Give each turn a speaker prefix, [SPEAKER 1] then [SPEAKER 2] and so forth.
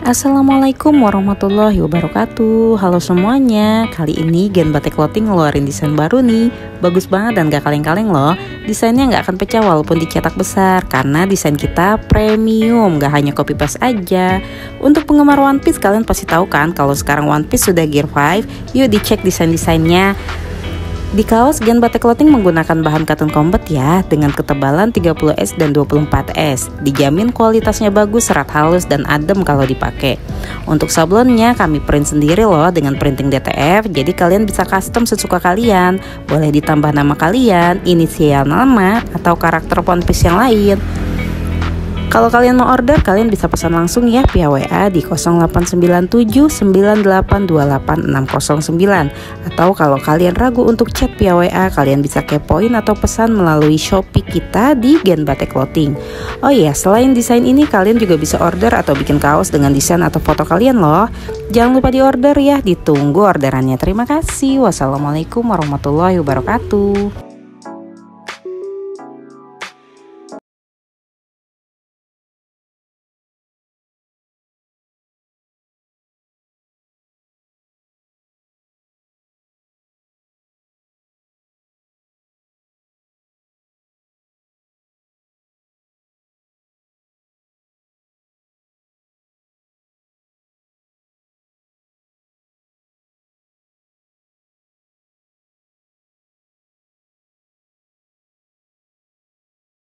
[SPEAKER 1] Assalamualaikum warahmatullahi wabarakatuh. Halo semuanya. Kali ini Gen Batik Clothing ngeluarin desain baru nih. Bagus banget dan gak kaleng-kaleng loh. Desainnya gak akan pecah walaupun dicetak besar Karena desain kita premium Gak hanya copy paste aja. Untuk penggemar One Piece kalian pasti tahu kan Kalau sekarang One Piece sudah Gear 5 Yuk dicek desain-desainnya di kaos Gen Batik Clothing menggunakan bahan cotton combat ya dengan ketebalan 30S dan 24S. Dijamin kualitasnya bagus, serat halus dan adem kalau dipakai. Untuk sablonnya kami print sendiri loh dengan printing DTF. Jadi kalian bisa custom sesuka kalian. Boleh ditambah nama kalian, inisial nama atau karakter Piece yang lain. Kalau kalian mau order, kalian bisa pesan langsung ya via WA di 089798286609 atau kalau kalian ragu untuk chat via WA, kalian bisa kepoin atau pesan melalui Shopee kita di Gen Batik Clothing. Oh iya, selain desain ini kalian juga bisa order atau bikin kaos dengan desain atau foto kalian loh. Jangan lupa di order ya, ditunggu orderannya. Terima kasih. Wassalamualaikum warahmatullahi wabarakatuh.